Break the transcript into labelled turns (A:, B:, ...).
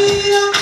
A: Yeah.